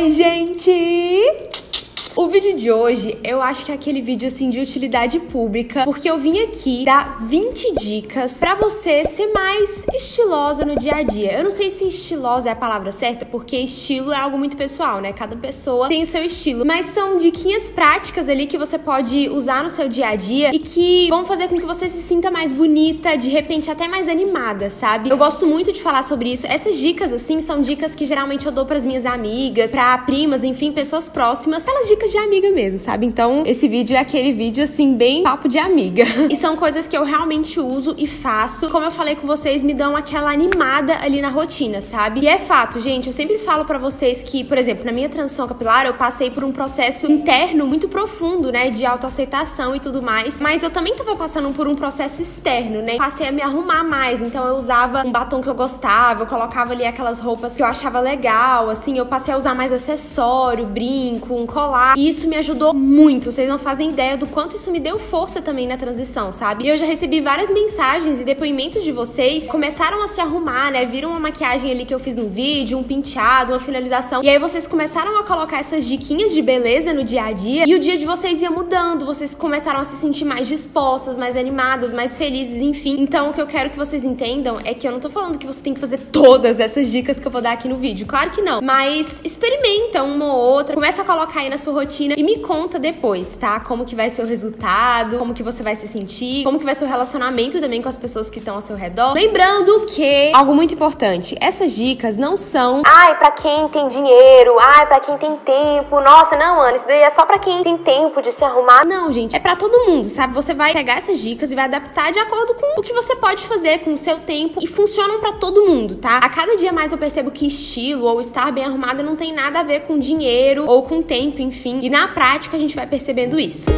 Oi, gente! O vídeo de hoje, eu acho que é aquele vídeo assim de utilidade pública, porque eu vim aqui dar 20 dicas para você ser mais estilosa no dia a dia. Eu não sei se estilosa é a palavra certa, porque estilo é algo muito pessoal, né? Cada pessoa tem o seu estilo, mas são diquinhas práticas ali que você pode usar no seu dia a dia e que vão fazer com que você se sinta mais bonita, de repente até mais animada, sabe? Eu gosto muito de falar sobre isso. Essas dicas assim são dicas que geralmente eu dou para as minhas amigas, para primas, enfim, pessoas próximas. Aquelas dicas de amiga mesmo, sabe? Então, esse vídeo é aquele vídeo assim, bem papo de amiga. e são coisas que eu realmente uso e faço. Como eu falei com vocês, me dão aquela animada ali na rotina, sabe? E é fato, gente, eu sempre falo para vocês que, por exemplo, na minha transição capilar, eu passei por um processo interno muito profundo, né, de autoaceitação e tudo mais, mas eu também tava passando por um processo externo, né? Passei a me arrumar mais, então eu usava um batom que eu gostava, eu colocava ali aquelas roupas que eu achava legal, assim, eu passei a usar mais acessório, brinco, um colar. E isso me ajudou muito. Vocês não fazem ideia do quanto isso me deu força também na transição, sabe? E eu já recebi várias mensagens e depoimentos de vocês. Começaram a se arrumar, né? Viram uma maquiagem ali que eu fiz no vídeo, um penteado, uma finalização. E aí vocês começaram a colocar essas diquinhas de beleza no dia a dia. E o dia de vocês ia mudando. Vocês começaram a se sentir mais dispostas, mais animadas, mais felizes, enfim. Então o que eu quero que vocês entendam é que eu não tô falando que você tem que fazer todas essas dicas que eu vou dar aqui no vídeo. Claro que não. Mas experimenta uma ou outra. Começa a colocar aí na sua rotina rotina e me conta depois, tá? Como que vai ser o resultado, como que você vai se sentir, como que vai ser o relacionamento também com as pessoas que estão ao seu redor. Lembrando que algo muito importante, essas dicas não são ai para quem tem dinheiro, ai para quem tem tempo. Nossa, não, Ana, isso daí é só para quem tem tempo de se arrumar. Não, gente, é para todo mundo, sabe? Você vai pegar essas dicas e vai adaptar de acordo com o que você pode fazer com o seu tempo e funcionam para todo mundo, tá? A cada dia mais eu percebo que estilo ou estar bem arrumada não tem nada a ver com dinheiro ou com tempo, enfim. E na prática a gente vai percebendo isso.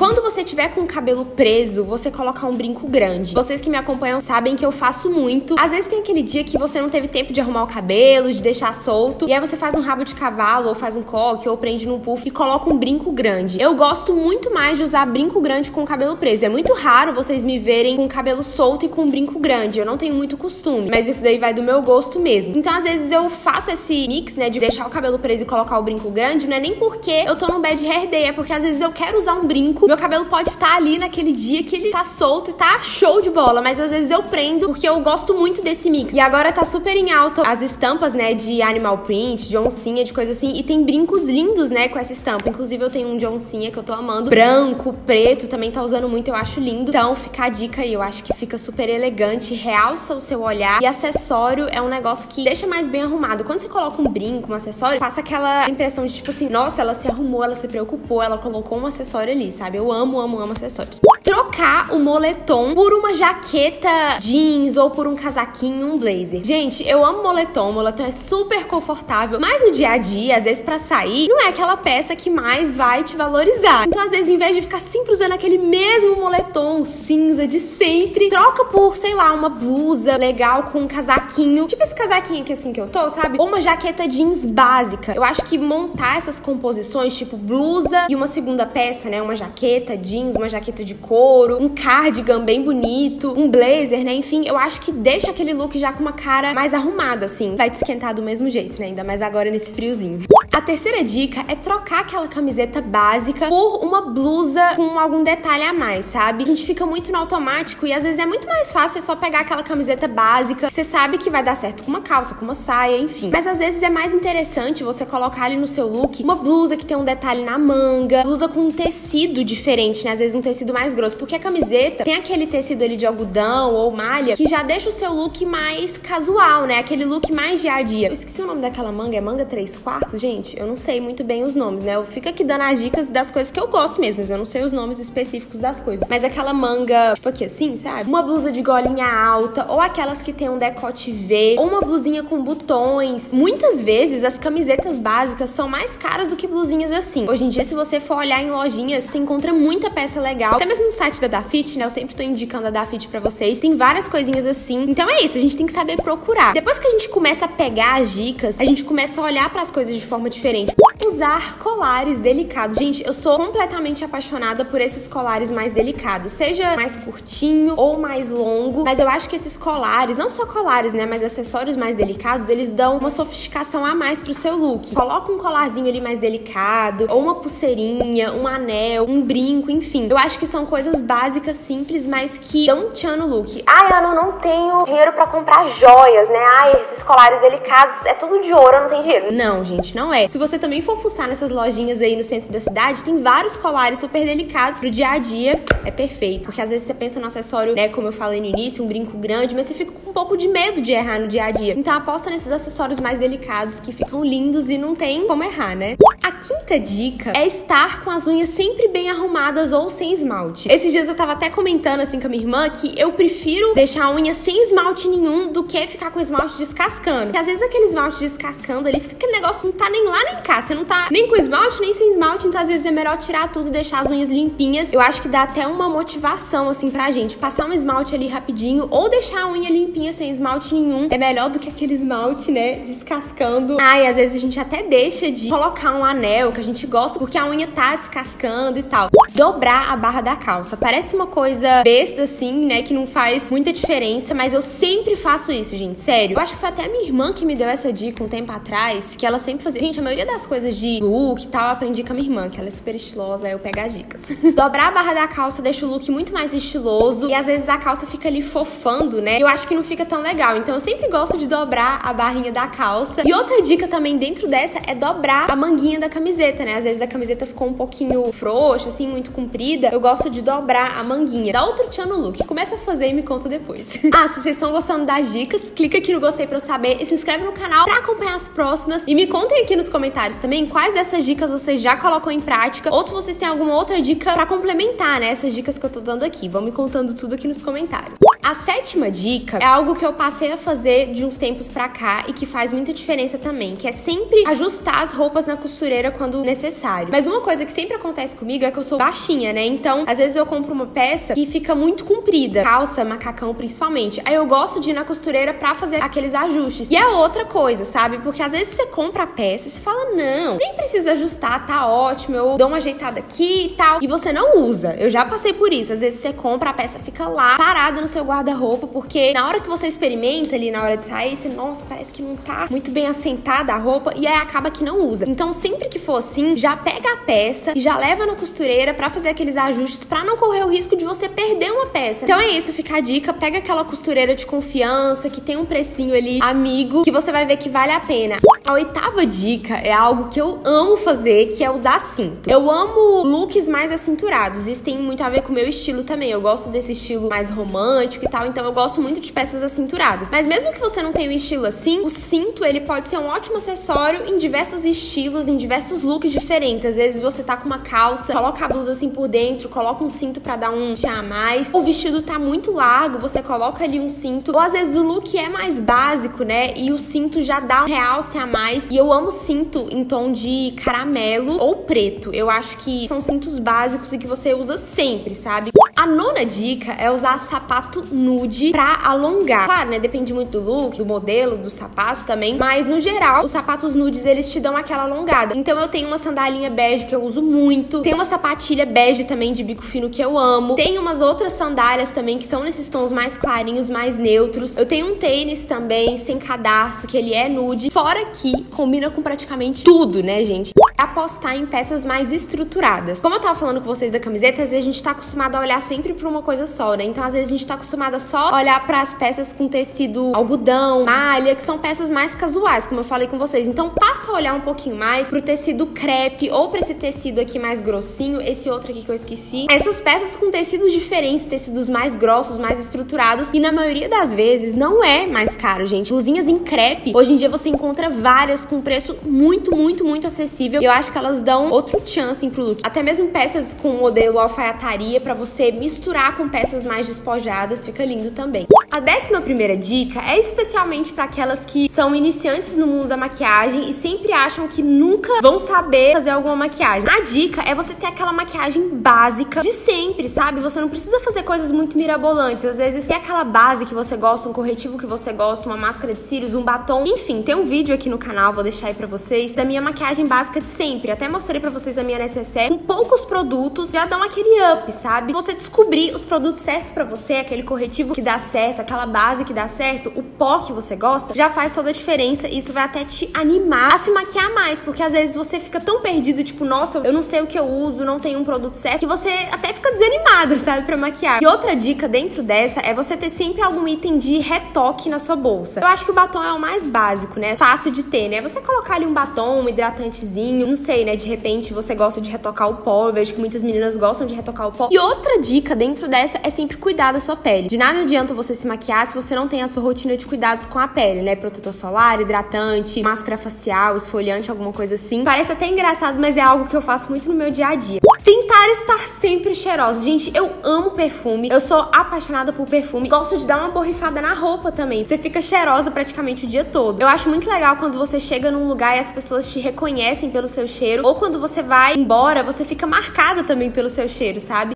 Quando você tiver com o cabelo preso, você coloca um brinco grande. Vocês que me acompanham sabem que eu faço muito. Às vezes tem aquele dia que você não teve tempo de arrumar o cabelo, de deixar solto, e aí você faz um rabo de cavalo, ou faz um coque, ou prende num puff e coloca um brinco grande. Eu gosto muito mais de usar brinco grande com o cabelo preso. É muito raro vocês me verem com o cabelo solto e com um brinco grande. Eu não tenho muito costume, mas isso daí vai do meu gosto mesmo. Então, às vezes eu faço esse mix, né, de deixar o cabelo preso e colocar o brinco grande, não é nem porque eu tô no bad hair day, é porque às vezes eu quero usar um brinco meu cabelo pode estar ali naquele dia que ele tá solto e tá show de bola, mas às vezes eu prendo porque eu gosto muito desse mix. E agora tá super em alta as estampas, né, de animal print, de oncinha, de coisa assim, e tem brincos lindos, né, com essa estampa. Inclusive eu tenho um de oncinha que eu tô amando, branco, preto, também tá usando muito, eu acho lindo. Então fica a dica aí, eu acho que fica super elegante, realça o seu olhar. E acessório é um negócio que deixa mais bem arrumado. Quando você coloca um brinco, um acessório, passa aquela impressão de tipo assim, nossa, ela se arrumou, ela se preocupou, ela colocou um acessório ali, sabe? Eu amo, amo, amo acessórios. Trocar o moletom por uma jaqueta jeans ou por um casaquinho, um blazer. Gente, eu amo moletom, o moletom é super confortável, mas no dia a dia, às vezes para sair, não é aquela peça que mais vai te valorizar. Então, às vezes, em vez de ficar sempre usando aquele mesmo moletom cinza de sempre, troca por, sei lá, uma blusa legal com um casaquinho, tipo esse casaquinho aqui assim que eu tô, sabe? Ou uma jaqueta jeans básica. Eu acho que montar essas composições, tipo blusa e uma segunda peça, né, uma jaqueta jeans, uma jaqueta de couro, um cardigan bem bonito, um blazer, né? Enfim, eu acho que deixa aquele look já com uma cara mais arrumada, assim. Vai te esquentar do mesmo jeito, né? Ainda mais agora nesse friozinho. A terceira dica é trocar aquela camiseta básica por uma blusa com algum detalhe a mais, sabe? A gente fica muito no automático e às vezes é muito mais fácil só pegar aquela camiseta básica. Você sabe que vai dar certo com uma calça, com uma saia, enfim. Mas às vezes é mais interessante você colocar ali no seu look uma blusa que tem um detalhe na manga, blusa com um tecido diferente, né? Às vezes um tecido mais grosso, porque a camiseta tem aquele tecido ali de algodão ou malha que já deixa o seu look mais casual, né? Aquele look mais dia a dia. Eu esqueci o nome daquela manga, é manga 3 quartos, gente? Eu não sei muito bem os nomes, né? Eu fico aqui dando as dicas das coisas que eu gosto mesmo, mas eu não sei os nomes específicos das coisas. Mas aquela manga, tipo aqui assim, sabe? Uma blusa de golinha alta, ou aquelas que tem um decote V, ou uma blusinha com botões. Muitas vezes as camisetas básicas são mais caras do que blusinhas assim. Hoje em dia, se você for olhar em lojinhas, você encontra muita peça legal. Até mesmo no site da Dafit, né? Eu sempre tô indicando a Dafit pra vocês. Tem várias coisinhas assim. Então é isso, a gente tem que saber procurar. Depois que a gente começa a pegar as dicas, a gente começa a olhar para as coisas de forma diferente. Usar colares delicados. Gente, eu sou completamente apaixonada por esses colares mais delicados, seja mais curtinho ou mais longo, mas eu acho que esses colares, não só colares, né, mas acessórios mais delicados, eles dão uma sofisticação a mais pro seu look. Coloca um colarzinho ali mais delicado, ou uma pulseirinha, um anel, um brinco, enfim. Eu acho que são coisas básicas, simples, mas que dão tchan no look. Ai, Ana, eu não tenho dinheiro para comprar joias, né? Ai, esses colares delicados, é tudo de ouro, eu não tenho dinheiro. Não, gente, não é. Se você também for fuçar nessas lojinhas aí no centro da cidade, tem vários colares super delicados pro dia a dia. É perfeito. Porque às vezes você pensa no acessório, né, como eu falei no início, um brinco grande, mas você fica com um pouco de medo de errar no dia a dia. Então aposta nesses acessórios mais delicados que ficam lindos e não tem como errar, né? A quinta dica é estar com as unhas sempre bem arrumadas ou sem esmalte. Esses dias eu tava até comentando assim com a minha irmã que eu prefiro deixar a unha sem esmalte nenhum do que ficar com esmalte descascando. Porque às vezes aquele esmalte descascando ali fica aquele negócio não tá nem lá nem cá. Você não tá nem com esmalte nem sem esmalte, então às vezes é melhor tirar tudo e deixar as unhas limpinhas. Eu acho que dá até uma motivação assim pra gente passar um esmalte ali rapidinho ou deixar a unha limpinha sem esmalte nenhum. É melhor do que aquele esmalte, né, descascando. Ai, às vezes a gente até deixa de colocar um anel que a gente gosta porque a unha tá descascando e tal. Dobrar a barra da calça. Parece uma coisa besta assim, né, que não faz muita diferença, mas eu sempre faço isso, gente, sério. Eu acho que foi até minha irmã que me deu essa dica um tempo atrás, que ela sempre fazia. Gente, a maioria das coisas de look e tal, eu aprendi com a minha irmã, que ela é super estilosa, aí eu pego as dicas. Dobrar a barra da calça deixa o look muito mais estiloso e às vezes a calça fica ali fofando, né? Eu acho que não fica tão legal. Então eu sempre gosto de dobrar a barrinha da calça. E outra dica também dentro dessa é dobrar a manguinha da camiseta, né? Às vezes a camiseta ficou um pouquinho frouxa, assim, muito comprida. Eu gosto de dobrar a manguinha. Dá outro tchan no look. Começa a fazer e me conta depois. ah, se vocês estão gostando das dicas, clica aqui no gostei pra eu saber e se inscreve no canal pra acompanhar as próximas. E me contem aqui nos comentários também quais dessas dicas vocês já colocam em prática ou se vocês têm alguma outra dica pra complementar, né? Essas dicas que eu tô dando aqui. Vão me contando tudo aqui nos comentários. A sétima dica é algo que eu passei a fazer de uns tempos pra cá e que faz muita diferença também, que é sempre ajustar as roupas na costureira quando necessário. Mas uma coisa que sempre acontece comigo é que eu sou baixinha, né? Então, às vezes eu compro uma peça que fica muito comprida, calça, macacão principalmente. Aí eu gosto de ir na costureira pra fazer aqueles ajustes. E é outra coisa, sabe? Porque às vezes você compra a peça e você fala: "Não, nem precisa ajustar, tá ótimo, eu dou uma ajeitada aqui e tal". E você não usa. Eu já passei por isso. Às vezes você compra a peça fica lá parada no seu guarda-roupa, porque na hora que você experimenta ali na hora de sair, você, nossa, parece que não tá muito bem assentada a roupa e aí acaba que não usa. Então, sempre que for assim, já pega a peça e já leva na costureira para fazer aqueles ajustes para não correr o risco de você perder uma peça. Então é isso, fica a dica, pega aquela costureira de confiança que tem um precinho ali amigo que você vai ver que vale a pena. A oitava dica é algo que eu amo fazer, que é usar cinto. Eu amo looks mais acinturados. Isso tem muito a ver com o meu estilo também. Eu gosto desse estilo mais romântico e tal, então eu gosto muito de peças acinturadas. Mas mesmo que você não tenha um estilo assim, o cinto ele pode ser um ótimo acessório em diversos estilos, em diversos looks diferentes. Às vezes você tá com uma calça, coloca a blusa assim por dentro, coloca um cinto para dar um tchan a mais. O vestido tá muito largo, você coloca ali um cinto. Ou às vezes o look é mais básico, né? E o cinto já dá um realce a mais. E eu amo cinto em tom de caramelo ou preto. Eu acho que são cintos básicos e que você usa sempre, sabe? A nona dica é usar sapato nude pra alongar. Claro, né? Depende muito do look, do modelo, do sapato também. Mas no geral, os sapatos nudes eles te dão aquela alongada. Então eu tenho uma sandalinha bege que eu uso muito. Tem uma sapatilha bege também de bico fino que eu amo. Tem umas outras sandálias também que são nesses tons mais clarinhos, mais neutros. Eu tenho um tênis também sem cadarço que ele é nude. Fora que combina com praticamente tudo, né, gente? Apostar em peças mais estruturadas. Como eu tava falando com vocês da camiseta, às vezes a gente tá acostumado a olhar sempre pra uma coisa só, né? Então às vezes a gente tá acostumado a só olhar para as peças com tecido algodão, malha, que são peças mais casuais, como eu falei com vocês. Então passa a olhar um pouquinho mais pro tecido crepe ou pra esse tecido aqui mais grossinho, esse outro aqui que eu esqueci. Essas peças com tecidos diferentes, tecidos mais grossos, mais estruturados e na maioria das vezes não é mais caro, gente. Blusinhas em crepe, hoje em dia você encontra várias com preço muito, muito, muito acessível. E eu acho que elas dão outro chance pro look. Até mesmo peças com modelo alfaiataria para você misturar com peças mais despojadas, fica lindo também. A décima primeira dica é especialmente para aquelas que são iniciantes no mundo da maquiagem e sempre acham que nunca vão saber fazer alguma maquiagem. A dica é você ter aquela maquiagem básica de sempre, sabe? Você não precisa fazer coisas muito mirabolantes. Às vezes é aquela base que você gosta, um corretivo que você gosta, uma máscara de cílios, um batom, enfim, tem um vídeo aqui no canal, vou deixar aí para vocês, da minha maquiagem básica de sempre. Até mostrei para vocês a minha necessaire com poucos produtos, já dão aquele up, sabe? Você descobrir os produtos certos para você, aquele corretivo que dá certo, aquela base que dá certo, o pó que você gosta, já faz toda a diferença e isso vai até te animar a se maquiar mais, porque às vezes você fica tão perdido, tipo, nossa, eu não sei o que eu uso, não tenho um produto certo, que você até fica desanimada, sabe, para maquiar. E outra dica dentro dessa é você ter sempre algum item de retoque na sua bolsa. Eu acho que o batom é o mais básico, né? Fácil de ter, né? Você colocar ali um batom, um hidratantezinho, não sei, né? De repente você gosta de retocar o pó, eu vejo que muitas meninas gostam de retocar o pó. E outra dica dentro dessa é sempre cuidar da sua pele. De nada adianta você se maquiar se você não tem a sua rotina de cuidados com a pele, né? Protetor solar, hidratante, máscara facial, esfoliante, alguma coisa assim. Parece até engraçado, mas é algo que eu faço muito no meu dia a dia. Tentar estar sempre cheirosa. Gente, eu amo perfume. Eu sou apaixonada por perfume. Gosto de dar uma borrifada na roupa também. Você fica cheirosa praticamente o dia todo. Eu acho muito legal quando você chega num lugar e as pessoas te reconhecem pelo seu cheiro. Ou quando você vai embora, você fica marcada também pelo seu cheiro, sabe?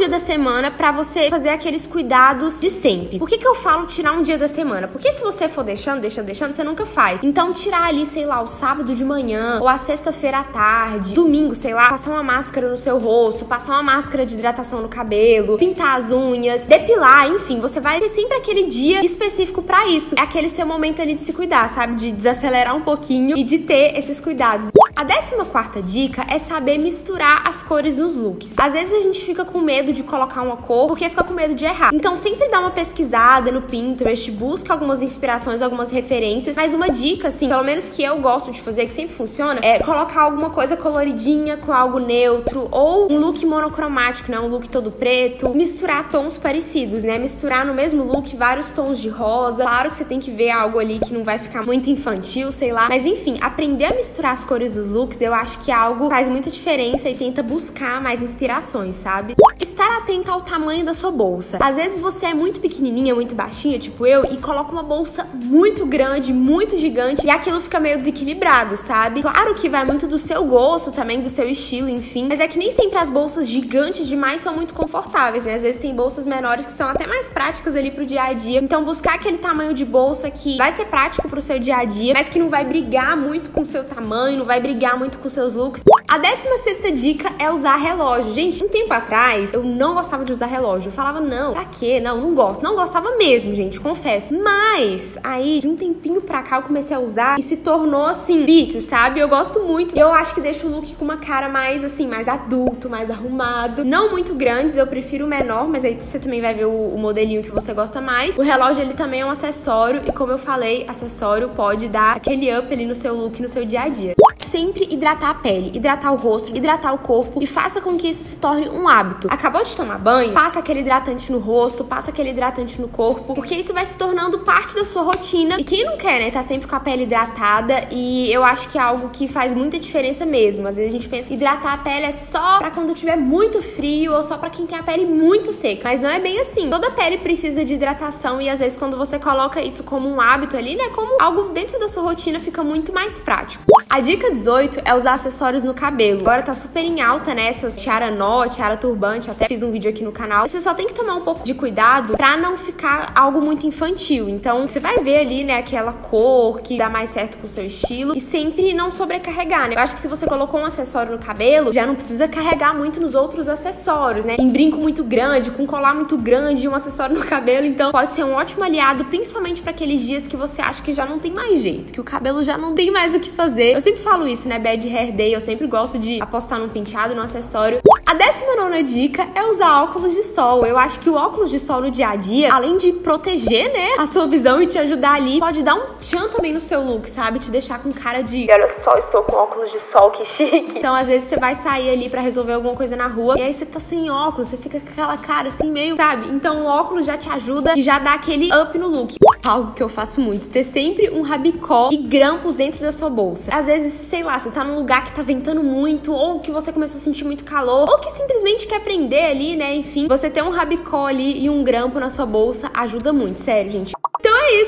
Dia da semana para você fazer aqueles cuidados de sempre. Por que, que eu falo tirar um dia da semana? Porque se você for deixando, deixando, deixando, você nunca faz. Então, tirar ali, sei lá, o sábado de manhã ou a sexta-feira à tarde, domingo, sei lá, passar uma máscara no seu rosto, passar uma máscara de hidratação no cabelo, pintar as unhas, depilar, enfim, você vai ter sempre aquele dia específico para isso. É aquele seu momento ali de se cuidar, sabe? De desacelerar um pouquinho e de ter esses cuidados. A décima quarta dica é saber misturar as cores nos looks. Às vezes a gente fica com medo de colocar uma cor porque fica com medo de errar. Então sempre dá uma pesquisada no Pinterest, busca algumas inspirações, algumas referências. Mas uma dica, assim, pelo menos que eu gosto de fazer, que sempre funciona, é colocar alguma coisa coloridinha com algo neutro ou um look monocromático, né? Um look todo preto. Misturar tons parecidos, né? Misturar no mesmo look vários tons de rosa. Claro que você tem que ver algo ali que não vai ficar muito infantil, sei lá. Mas enfim, aprender a misturar as cores dos looks, eu acho que é algo faz muita diferença e tenta buscar mais inspirações, sabe? Estar atento ao tamanho da sua bolsa. Às vezes você é muito pequenininha, muito baixinha, tipo eu, e coloca uma bolsa muito grande, muito gigante, e aquilo fica meio desequilibrado, sabe? Claro que vai muito do seu gosto também, do seu estilo, enfim, mas é que nem sempre as bolsas gigantes demais são muito confortáveis, né? Às vezes tem bolsas menores que são até mais práticas ali pro dia a dia. Então buscar aquele tamanho de bolsa que vai ser prático pro seu dia a dia, mas que não vai brigar muito com o seu tamanho, não vai brigar muito com seus looks. A décima sexta dica é usar relógio. Gente, um tempo atrás eu não gostava de usar relógio. Eu falava, não, pra quê? Não, não gosto. Não gostava mesmo, gente, confesso. Mas aí, de um tempinho pra cá, eu comecei a usar e se tornou assim, bicho, sabe? Eu gosto muito. Eu acho que deixa o look com uma cara mais assim, mais adulto, mais arrumado. Não muito grandes, eu prefiro menor, mas aí você também vai ver o, o modelinho que você gosta mais. O relógio, ele também é um acessório e como eu falei, acessório pode dar aquele up ali no seu look, no seu dia a dia sempre hidratar a pele, hidratar o rosto, hidratar o corpo e faça com que isso se torne um hábito. Acabou de tomar banho? Passa aquele hidratante no rosto, passa aquele hidratante no corpo, porque isso vai se tornando parte da sua rotina. E quem não quer, né, tá sempre com a pele hidratada e eu acho que é algo que faz muita diferença mesmo. Às vezes a gente pensa hidratar a pele é só para quando tiver muito frio ou só para quem tem a pele muito seca, mas não é bem assim. Toda pele precisa de hidratação e às vezes quando você coloca isso como um hábito ali, né, como algo dentro da sua rotina fica muito mais prático. A dica 18 é usar acessórios no cabelo. Agora tá super em alta, né? Essas tiara nó, tiara turbante. Até fiz um vídeo aqui no canal. Você só tem que tomar um pouco de cuidado pra não ficar algo muito infantil. Então, você vai ver ali, né, aquela cor que dá mais certo com o seu estilo. E sempre não sobrecarregar, né? Eu acho que se você colocou um acessório no cabelo, já não precisa carregar muito nos outros acessórios, né? Em brinco muito grande, com colar muito grande, um acessório no cabelo. Então, pode ser um ótimo aliado, principalmente para aqueles dias que você acha que já não tem mais jeito, que o cabelo já não tem mais o que fazer. Eu sempre falo isso, né? Bad Hair Day, eu sempre gosto de apostar num penteado, num acessório. A décima nona dica é usar óculos de sol. Eu acho que o óculos de sol no dia a dia, além de proteger, né, a sua visão e te ajudar ali, pode dar um tchan também no seu look, sabe? Te deixar com cara de, olha só, estou com óculos de sol, que chique. Então, às vezes você vai sair ali para resolver alguma coisa na rua e aí você tá sem óculos, você fica com aquela cara assim meio, sabe? Então, o óculos já te ajuda e já dá aquele up no look. Algo que eu faço muito, ter sempre um rabicó e grampos dentro da sua bolsa. Às vezes, sei lá, você tá num lugar que tá ventando muito, ou que você começou a sentir muito calor, ou que simplesmente quer prender ali, né? Enfim, você ter um rabicó ali e um grampo na sua bolsa ajuda muito, sério, gente.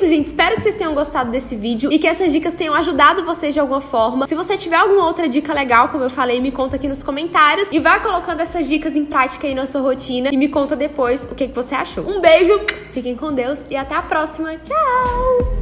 Isso, gente. Espero que vocês tenham gostado desse vídeo e que essas dicas tenham ajudado vocês de alguma forma. Se você tiver alguma outra dica legal, como eu falei, me conta aqui nos comentários e vai colocando essas dicas em prática aí na sua rotina e me conta depois o que, que você achou. Um beijo, fiquem com Deus e até a próxima. Tchau!